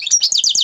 あ!